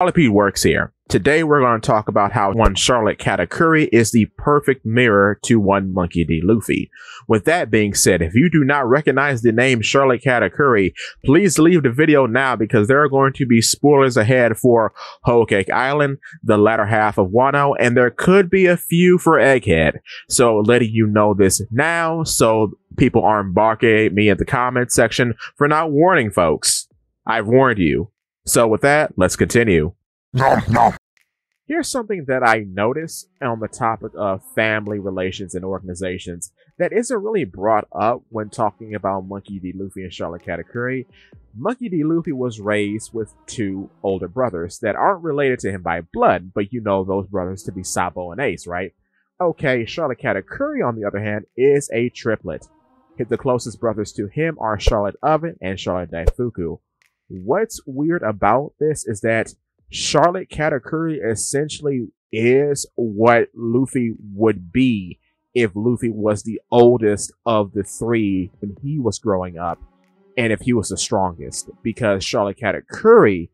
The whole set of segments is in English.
Charlotte works here. Today we're going to talk about how one Charlotte Katakuri is the perfect mirror to one Monkey D. Luffy. With that being said, if you do not recognize the name Charlotte Katakuri, please leave the video now because there are going to be spoilers ahead for Whole Cake Island, the latter half of Wano, and there could be a few for Egghead. So letting you know this now so people aren't barking at me in the comment section for not warning folks. I've warned you. So with that, let's continue. Nom, nom. Here's something that I notice on the topic of family relations and organizations that isn't really brought up when talking about Monkey D. Luffy and Charlotte Katakuri. Monkey D. Luffy was raised with two older brothers that aren't related to him by blood, but you know those brothers to be Sabo and Ace, right? Okay, Charlotte Katakuri, on the other hand, is a triplet. The closest brothers to him are Charlotte Oven and Charlotte Daifuku. What's weird about this is that Charlotte Katakuri essentially is what Luffy would be if Luffy was the oldest of the three when he was growing up and if he was the strongest because Charlotte Katakuri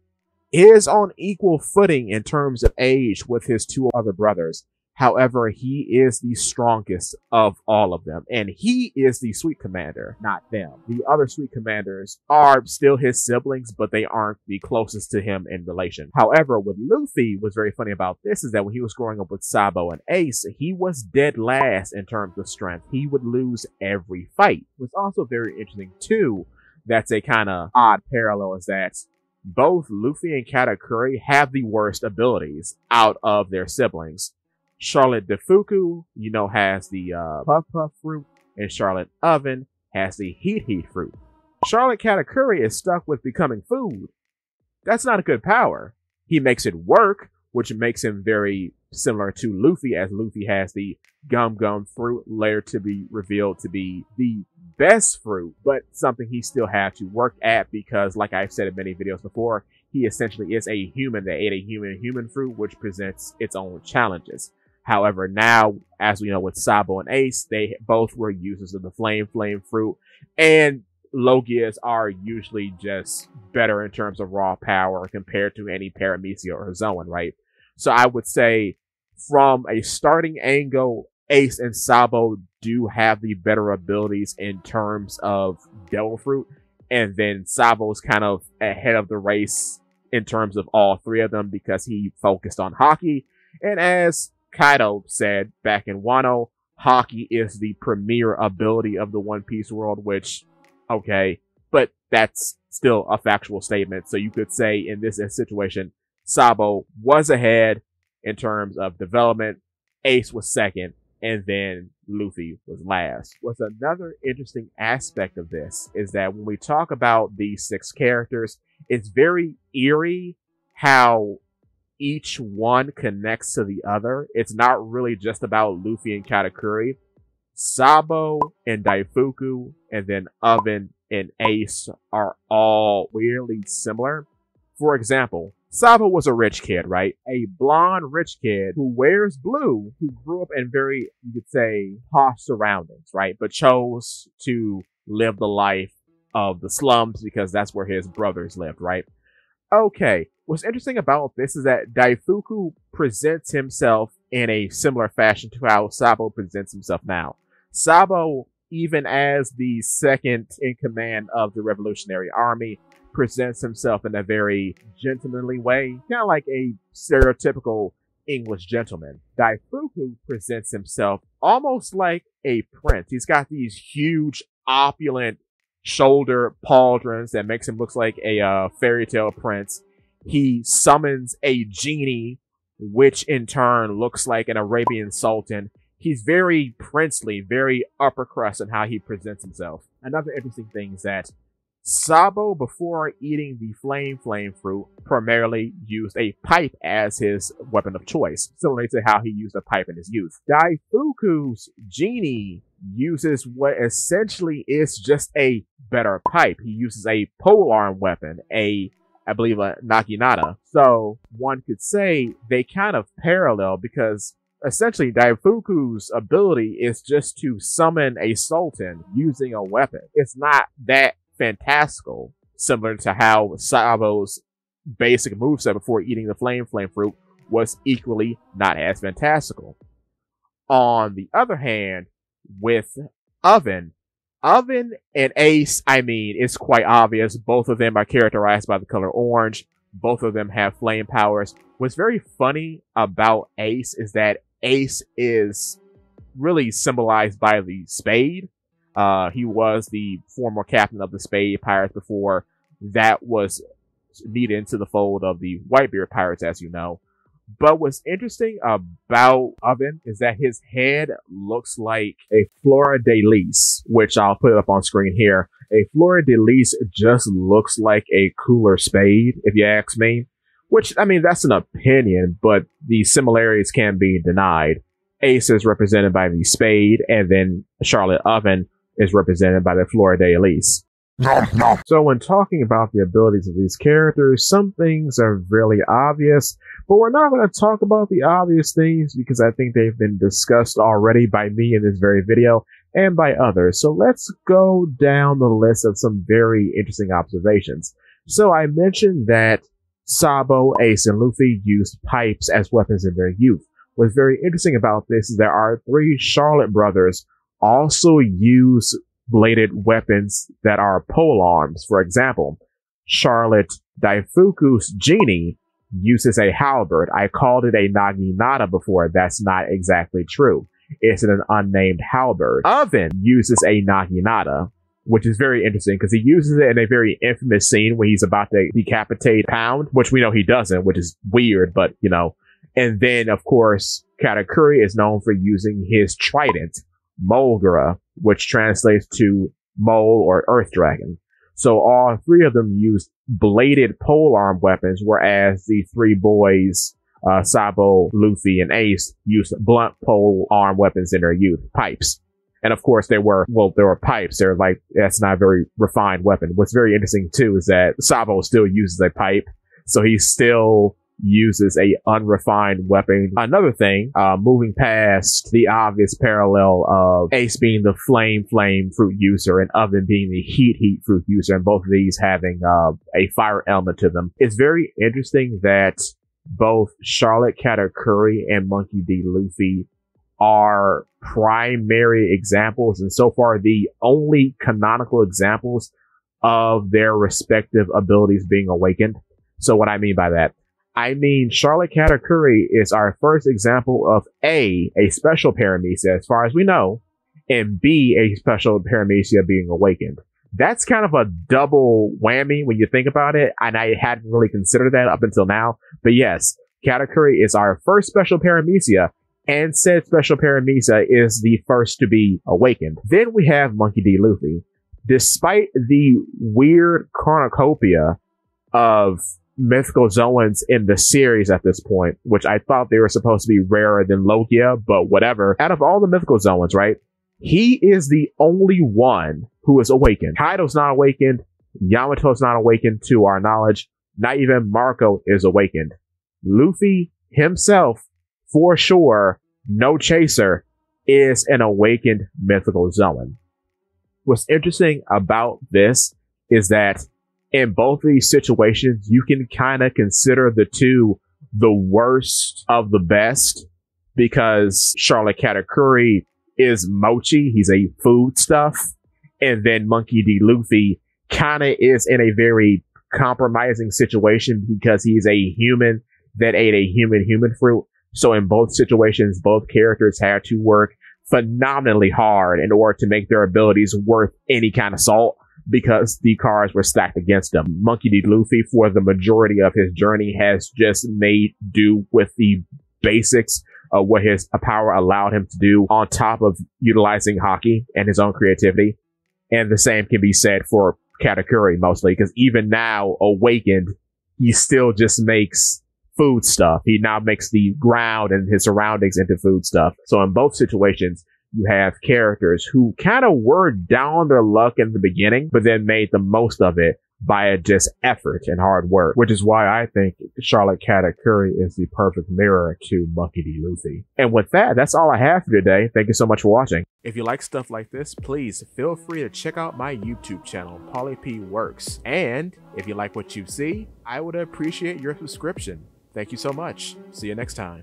is on equal footing in terms of age with his two other brothers. However, he is the strongest of all of them, and he is the sweet commander, not them. The other sweet commanders are still his siblings, but they aren't the closest to him in relation. However, with Luffy, what's very funny about this is that when he was growing up with Sabo and Ace, he was dead last in terms of strength. He would lose every fight. What's also very interesting too, that's a kind of odd parallel is that both Luffy and Katakuri have the worst abilities out of their siblings. Charlotte Daifuku, you know, has the uh, Puff Puff fruit, and Charlotte Oven has the Heat Heat fruit. Charlotte Katakuri is stuck with becoming food. That's not a good power. He makes it work, which makes him very similar to Luffy, as Luffy has the Gum Gum fruit later to be revealed to be the best fruit, but something he still has to work at because, like I've said in many videos before, he essentially is a human that ate a human human fruit, which presents its own challenges. However, now, as we know with Sabo and Ace, they both were users of the Flame Flame Fruit, and Logias are usually just better in terms of raw power compared to any Paramecia or Zoan, right? So I would say from a starting angle, Ace and Sabo do have the better abilities in terms of Devil Fruit, and then Sabo's kind of ahead of the race in terms of all three of them because he focused on Haki. And as Kaido said back in Wano, Haki is the premier ability of the One Piece world, which, okay, but that's still a factual statement. So you could say in this situation, Sabo was ahead in terms of development, Ace was second, and then Luffy was last. What's another interesting aspect of this is that when we talk about these six characters, it's very eerie how each one connects to the other. It's not really just about Luffy and Katakuri. Sabo and Daifuku and then Oven and Ace are all weirdly similar. For example, Sabo was a rich kid, right? A blonde rich kid who wears blue, who grew up in very, you could say, posh surroundings, right? But chose to live the life of the slums because that's where his brothers lived, right? Okay, what's interesting about this is that Daifuku presents himself in a similar fashion to how Sabo presents himself now. Sabo, even as the second in command of the Revolutionary Army, presents himself in a very gentlemanly way, kind of like a stereotypical English gentleman. Daifuku presents himself almost like a prince. He's got these huge, opulent shoulder pauldrons that makes him look like a uh, fairy tale prince. He summons a genie, which in turn looks like an Arabian sultan. He's very princely, very upper crust in how he presents himself. Another interesting thing is that Sabo, before eating the flame flame fruit, primarily used a pipe as his weapon of choice, similar to how he used a pipe in his youth. Daifuku's genie uses what essentially is just a better pipe. He uses a polearm weapon, a I believe a Naginata. So one could say they kind of parallel because essentially Daifuku's ability is just to summon a sultan using a weapon. It's not that fantastical, similar to how Sabo's basic moveset before eating the flame flame fruit was equally not as fantastical. On the other hand, with Oven, Oven and Ace, I mean, it's quite obvious. Both of them are characterized by the color orange. Both of them have flame powers. What's very funny about Ace is that Ace is really symbolized by the spade. Uh, he was the former captain of the Spade Pirates before that was needed into the fold of the Whitebeard Pirates, as you know. But what's interesting about Oven is that his head looks like a Fleur de Lis, which I'll put up on screen here. A Fleur de Lis just looks like a cooler spade, if you ask me. Which, I mean, that's an opinion, but the similarities can be denied. Ace is represented by the spade, and then Charlotte Oven is represented by the Fleur de So when talking about the abilities of these characters, some things are really obvious, but we're not going to talk about the obvious things because I think they've been discussed already by me in this very video and by others. So let's go down the list of some very interesting observations. So I mentioned that Sabo, Ace, and Luffy used pipes as weapons in their youth. What's very interesting about this is there are three Charlotte brothers also use bladed weapons that are pole arms. For example, Charlotte Daifuku's genie uses a halberd. I called it a naginata before. That's not exactly true. It's an unnamed halberd. Oven uses a naginata, which is very interesting because he uses it in a very infamous scene when he's about to decapitate Pound, which we know he doesn't, which is weird, but you know. And then, of course, Katakuri is known for using his trident, Mogura, which translates to mole or earth dragon. So all three of them used bladed pole arm weapons, whereas the three boys, uh, Sabo, Luffy, and Ace used blunt pole arm weapons in their youth, pipes. And of course, they were, well, there were pipes. They're like, that's not a very refined weapon. What's very interesting too is that Sabo still uses a pipe. So he's still uses a unrefined weapon. Another thing, uh, moving past the obvious parallel of Ace being the flame flame fruit user and Oven being the heat heat fruit user, and both of these having uh, a fire element to them, it's very interesting that both Charlotte Katakuri and Monkey D. Luffy are primary examples, and so far the only canonical examples of their respective abilities being awakened. So what I mean by that, I mean, Charlotte Katakuri is our first example of A, a special paramecia as far as we know, and B, a special paramecia being awakened. That's kind of a double whammy when you think about it, and I hadn't really considered that up until now. But yes, Katakuri is our first special paramecia, and said special paramecia is the first to be awakened. Then we have Monkey D. Luffy. Despite the weird cornucopia of mythical Zoans in the series at this point, which I thought they were supposed to be rarer than Logia, but whatever. Out of all the mythical Zoans, right? He is the only one who is awakened. Kaido's not awakened. Yamato's not awakened to our knowledge. Not even Marco is awakened. Luffy himself, for sure, no chaser, is an awakened mythical Zoan. What's interesting about this is that in both of these situations, you can kind of consider the two the worst of the best because Charlotte Katakuri is mochi. He's a food stuff. And then Monkey D. Luffy kind of is in a very compromising situation because he's a human that ate a human human fruit. So in both situations, both characters had to work phenomenally hard in order to make their abilities worth any kind of salt because the cards were stacked against him. Monkey D. Luffy, for the majority of his journey, has just made do with the basics of what his power allowed him to do on top of utilizing Haki and his own creativity. And the same can be said for Katakuri mostly, because even now, awakened, he still just makes food stuff. He now makes the ground and his surroundings into food stuff. So in both situations, you have characters who kind of were down their luck in the beginning, but then made the most of it by just effort and hard work, which is why I think Charlotte Katakuri is the perfect mirror to Monkey D. Luffy. And with that, that's all I have for today. Thank you so much for watching. If you like stuff like this, please feel free to check out my YouTube channel, Polipede Works. And if you like what you see, I would appreciate your subscription. Thank you so much. See you next time.